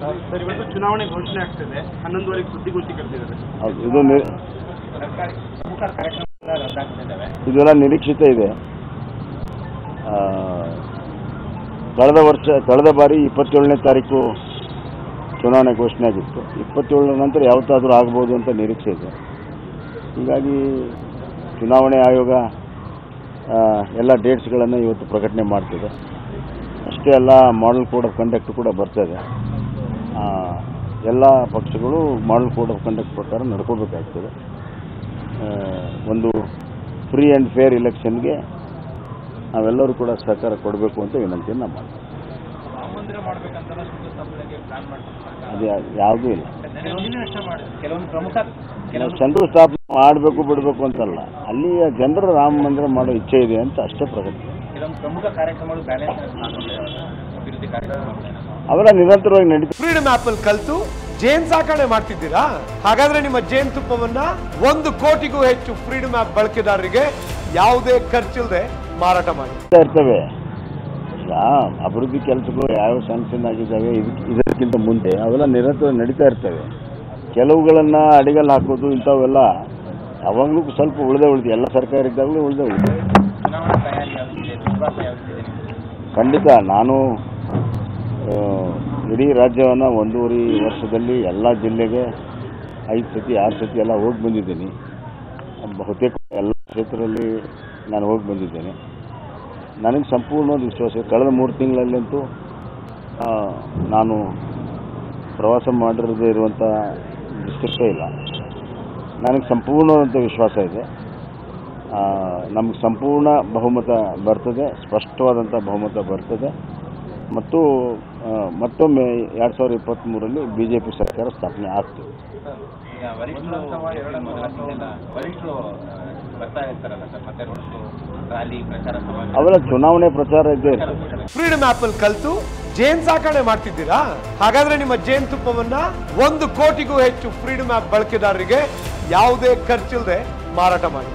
Sir ಚುನಾವಣೆ ಘೋಷಣೆ ಆಗ್ತಿದೆ. ಹನ್ನೊಂದುವರೆಗೆ ಸುದ್ದಿಗೋಷ್ಠಿ ಕರೆದಿದ್ದಾರೆ. ಇದು ನಿ- ಇದೆಲ್ಲ ನಿರೀಕ್ಷಿತ ಇದೆ. ಕಳೆದ ವರ್ಷ ಕಳೆದ ಬಾರಿ ಇಪ್ಪತ್ತೇಳನೇ ತಾರೀಕು ಚುನಾವಣೆ ಘೋಷಣೆ ಆಗಿತ್ತು. ಇಪ್ಪತ್ತೇಳರ ನಂತರ ಯಾವತ್ತಾದರೂ ಆಗ್ಬೋದು ಅಂತ ನಿರೀಕ್ಷೆ ಇದೆ. ಹೀಗಾಗಿ ಚುನಾವಣೆ ಆಯೋಗ ಎಲ್ಲ ಡೇಟ್ಸ್ಗಳನ್ನು ಇವತ್ತು ಪ್ರಕಟಣೆ ಮಾಡ್ತಿದೆ. ಅಷ್ಟೇ ಅಲ್ಲ ಮಾಡೆಲ್ ಕೋಡ್ ಆಫ್ ಕಂಡಕ್ಟ್ ಕೂಡ ಬರ್ತಾ ಆ, ಎಲ್ಲ ಪಕ್ಷಗಳು ಮಾಡಲ್ ಕೋಡ್ ಆಫ್ ಕಂಡಕ್ಟ್ ಪ್ರಕಾರ ನಡ್ಕೋಬೇಕಾಗ್ತದೆ. ಒಂದು ಫ್ರೀ ಆ್ಯಂಡ್ ಫೇರ್ ಇಲೆಕ್ಷನ್ಗೆ ನಾವೆಲ್ಲರೂ ಕೂಡ ಸಹಕಾರ ಕೊಡಬೇಕು ಅಂತ ವಿನಂತಿಯನ್ನು ಮಾಡ್ತೀವಿ ಅದೇ ಯಾವುದೂ ಇಲ್ಲ. ನಾವು ಚಂದ್ರ ಸ್ಥಾಪನೆ ಮಾಡಬೇಕು ಬಿಡಬೇಕು ಅಂತಲ್ಲ. ಅಲ್ಲಿಯ ಜನರು ರಾಮ ಮಂದಿರ ಮಾಡೋ ಇಚ್ಛೆ ಇದೆ ಅಂತ ಅಷ್ಟೇ ಪ್ರಗತಿ. ಕೆಲವೊಂದು ಪ್ರಮುಖ ಕಾರ್ಯಕ್ರಮಗಳು ಬ್ಯಾಲೆನ್ಸ್ ಅಭಿವೃದ್ಧಿ ಕಾರ್ಯಕ್ರಮಗಳು. ಅವೆಲ್ಲ ನಿರಂತರವಾಗಿ ನಡೀತು ಫ್ರೀಡಮ್ ಆಪ್ ಅಲ್ಲಿ ಕಲ್ತು ಜೇನ್ ಸಾಕಣೆ ಮಾಡ್ತಿದ್ದೀರಾ? ಹಾಗಾದ್ರೆ ನಿಮ್ಮ ಜೇನ್ ತುಪ್ಪವನ್ನ ಒಂದು ಕೋಟಿಗೂ ಹೆಚ್ಚು ಫ್ರೀಡಮ್ ಆಪ್ ಬಳಕೆದಾರರಿಗೆ ಯಾವುದೇ ಖರ್ಚಿಲ್ಲದೆ ಮಾರಾಟ ಮಾಡಿ. ಇರ್ತವೆ. ಈಗ ಅಭಿವೃದ್ಧಿ ಕೆಲಸಗಳು ಯಾವ ಸಣ್ಣ ಆಗಿದ್ದಾವೆ ಇದಕ್ಕೆ ಇದಕ್ಕಿಂತ ಮುಂದೆ ಅವೆಲ್ಲ ನಿರಂತರ ನಡೀತಾ ಇರ್ತವೆ. ಕೆಲವುಗಳನ್ನ ಅಡಿಗಲ್ಲಿ ಹಾಕೋದು ಇಂಥವೆಲ್ಲ ಯಾವಾಗಲೂ ಸ್ವಲ್ಪ ಉಳಿದೇ ಉಳಿದು ಎಲ್ಲ ಸರ್ಕಾರ ಇದ್ದಾಗಲೂ ಉಳಿದೇ ಉಳಿದು ಖಂಡಿತ ನಾನು ಇಡೀ ರಾಜ್ಯವನ್ನು ಒಂದೂವರೆ ವರ್ಷದಲ್ಲಿ ಎಲ್ಲ ಜಿಲ್ಲೆಗೆ ಐದು ಸತಿ, ಆರು ಸತಿ ಎಲ್ಲ ಹೋಗಿ ಬಂದಿದ್ದೀನಿ. ಬಹುತೇಕ ಎಲ್ಲ ಕ್ಷೇತ್ರದಲ್ಲಿ ನಾನು ಹೋಗಿ ಬಂದಿದ್ದೇನೆ. ನನಗೆ ಸಂಪೂರ್ಣವಾದ ವಿಶ್ವಾಸ. ಕಳೆದ ಮೂರು ತಿಂಗಳಲ್ಲಂತೂ ನಾನು ಪ್ರವಾಸ ಮಾಡಿರದೇ ಇರುವಂಥ ಡಿಸ್ಟ್ರಿಕ್ಟೇ ಇಲ್ಲ. ನನಗೆ ಸಂಪೂರ್ಣವಾದಂಥ ವಿಶ್ವಾಸ ಇದೆ. ನಮಗೆ ಸಂಪೂರ್ಣ ಬಹುಮತ ಬರ್ತದೆ ಸ್ಪಷ್ಟವಾದಂಥ ಬಹುಮತ ಬರ್ತದೆ. ಮತ್ತು ಮತ್ತೊಮ್ಮೆ ಎರಡು ಸಾವಿರದ ಇಪ್ಪತ್ತ್ಮೂರರಲ್ಲಿ ಬಿ ಜೆ ಪಿ ಸರ್ಕಾರ ಸ್ಥಾಪನೆ ಆಗ್ತದೆ. ಅವೆಲ್ಲ ಚುನಾವಣೆ ಪ್ರಚಾರ ಇದೆ. ಫ್ರೀಡಮ್ ಆಪ್ ಅಲ್ಲಿ ಕಲ್ತು ಜೇನ್ ಸಾಕಣೆ ಮಾಡ್ತಿದ್ದೀರಾ? ಹಾಗಾದ್ರೆ ನಿಮ್ಮ ಜೇನ್ ತುಪ್ಪವನ್ನ ಒಂದು ಕೋಟಿಗೂ ಹೆಚ್ಚು ಫ್ರೀಡಮ್ ಆಪ್ ಬಳಕೆದಾರರಿಗೆ ಯಾವುದೇ ಖರ್ಚಿಲ್ಲದೆ ಮಾರಾಟ ಮಾಡಿ.